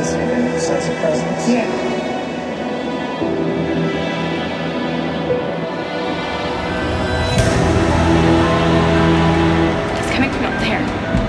sense of presence. Yeah. It's coming from up there.